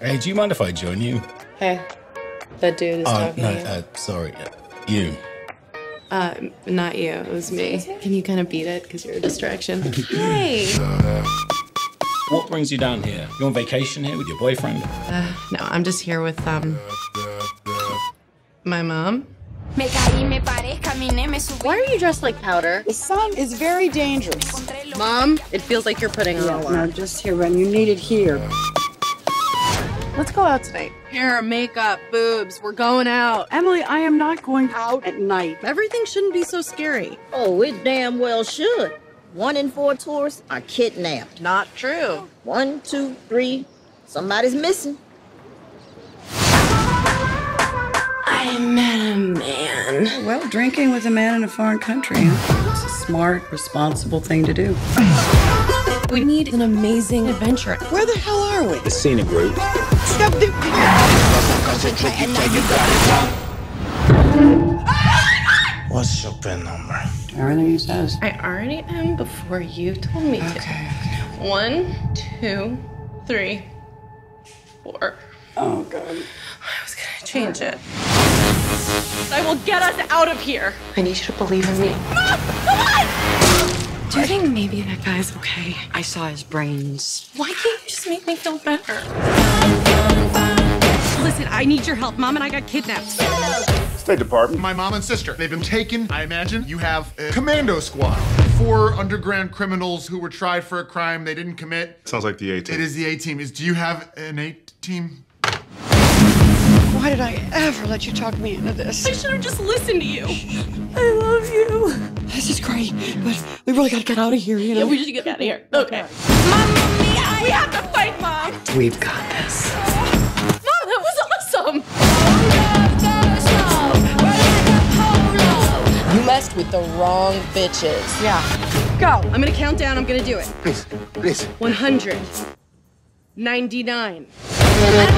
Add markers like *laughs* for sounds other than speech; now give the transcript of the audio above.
Hey, do you mind if I join you? Hey, that dude is Oh, talking no, to you. uh, sorry. Uh, you. Uh, not you. It was me. Can you kind of beat it? Because you're a distraction. *laughs* hey. What brings you down here? You on vacation here with your boyfriend? Uh, No, I'm just here with, um, my mom. Me caí, me paré, caminé, me subí. Why are you dressed like powder? The sun is very dangerous. Mom, it feels like you're putting on a lot. No, just here, and you need it here. Let's go out tonight. Hair, makeup, boobs. We're going out. Emily, I am not going out at night. Everything shouldn't be so scary. Oh, it damn well should. One in four tourists are kidnapped. Not true. One, two, three. Somebody's missing. I met a man. Oh, well, drinking with a man in a foreign country. It's a smart, responsible thing to do. *laughs* We need an amazing adventure. Where the hell are we? The scenic route. What's your PIN number? Everything he says. I already am before you told me to. Okay. One, two, three, four. Oh, God. I was gonna change it. I will get us out of here. I need you to believe in me. Mom, come on! Do you think maybe that guy's okay? I saw his brains. Why can't you just make me feel better? Listen, I need your help. Mom and I got kidnapped. State Department. My mom and sister. They've been taken. I imagine you have a commando squad. Four underground criminals who were tried for a crime they didn't commit. Sounds like the A team. It is the A team. Is do you have an A team? Why did I ever let you talk me into this? I should have just listened to you. I love you. This is great, but we really gotta get out of here, you know? Yeah, we should get out of here. Okay. We have to fight, Mom. We've got this. Mom, that was awesome. You messed with the wrong bitches. Yeah. Go. I'm gonna count down. I'm gonna do it. Please, please. 100. 99. Whoa.